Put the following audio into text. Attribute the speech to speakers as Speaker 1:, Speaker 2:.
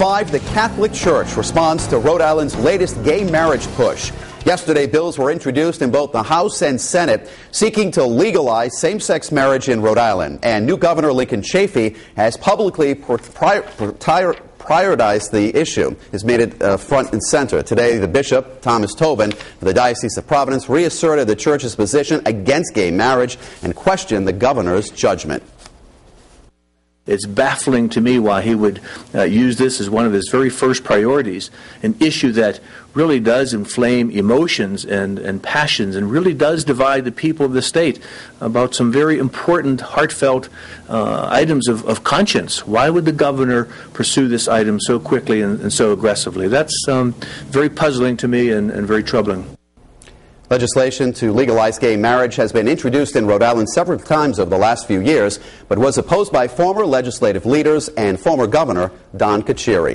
Speaker 1: Five, the Catholic Church responds to Rhode Island's latest gay marriage push. Yesterday, bills were introduced in both the House and Senate seeking to legalize same sex marriage in Rhode Island. And new Governor Lincoln Chafee has publicly prioritized the issue, has made it uh, front and center. Today, the Bishop, Thomas Tobin, of the Diocese of Providence, reasserted the Church's position against gay marriage and questioned the Governor's judgment.
Speaker 2: It's baffling to me why he would uh, use this as one of his very first priorities, an issue that really does inflame emotions and, and passions and really does divide the people of the state about some very important, heartfelt uh, items of, of, conscience. Why would the governor pursue this item so quickly and, and so aggressively? That's um, very puzzling to me and, and very troubling.
Speaker 1: Legislation to legalize gay marriage has been introduced in Rhode Island several times over the last few years, but was opposed by former legislative leaders and former Governor Don Carcieri.